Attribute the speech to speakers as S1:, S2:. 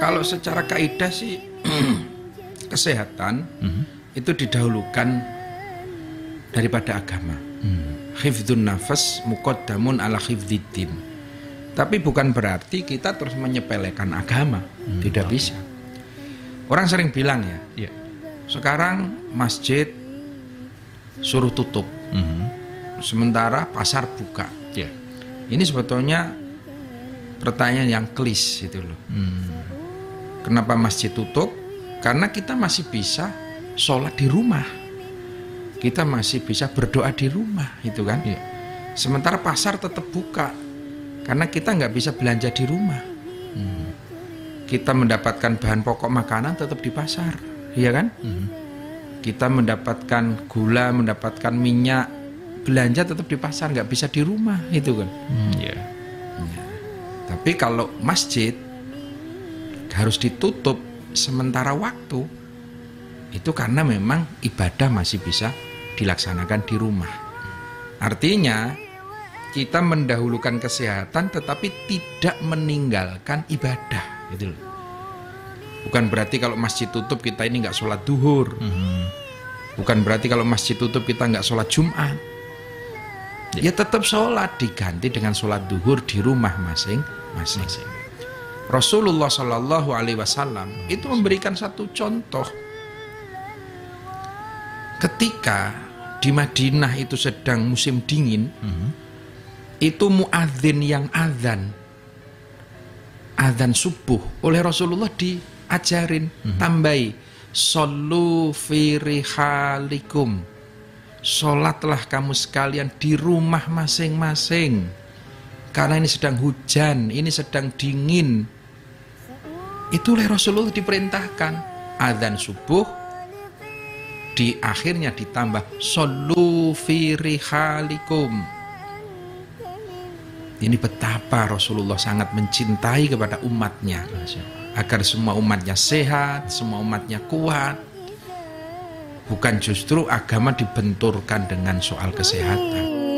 S1: Kalau secara kaidah sih kesehatan itu didahulukan daripada agama. Hifdzun nafas muqaddamun ala hifdziddin. Tapi bukan berarti kita terus menyepelekan agama, tidak bisa. Orang sering bilang ya,
S2: Ya.
S1: sekarang masjid suruh tutup,
S2: Mhm.
S1: sementara pasar buka.
S2: Ya.
S1: Ini sebetulnya pertanyaan yang klis itu loh. Kenapa masjid tutup? Karena kita masih bisa sholat di rumah. Kita masih bisa berdoa di rumah, itu kan?
S2: Iya.
S1: Sementara pasar tetap buka, karena kita nggak bisa belanja di rumah. Kita mendapatkan bahan pokok makanan tetap di pasar, iya kan? Kita mendapatkan gula, mendapatkan minyak, belanja tetap di pasar, nggak bisa di rumah, itu kan?
S2: Hmm, ya.
S1: Tapi kalau masjid harus ditutup sementara waktu itu karena memang ibadah masih bisa dilaksanakan di rumah. Artinya kita mendahulukan kesehatan tetapi tidak meninggalkan ibadah gitu loh. Bukan berarti kalau masjid tutup kita ini nggak sholat duhur. Bukan berarti kalau masjid tutup kita nggak sholat Jumat. Ya tetap sholat diganti dengan sholat duhur di rumah masing-masing. Rasulullah Shallallahu Alaihi Wasallam itu memberikan satu contoh. Ketika di Madinah itu sedang musim dingin, itu muadzin yang adzan, adzan subuh oleh Rasulullah diajarin, tambahi, solu firihalikum, sholatlah kamu sekalian di rumah masing-masing, karena ini sedang hujan, ini sedang dingin. Itu oleh Rasulullah diperintahkan adzan subuh di akhirnya ditambah solu firihalikum. Ini betapa Rasulullah sangat mencintai kepada umatnya agar semua umatnya sehat, semua umatnya kuat. Bukan justru agama dibenturkan dengan soal kesehatan.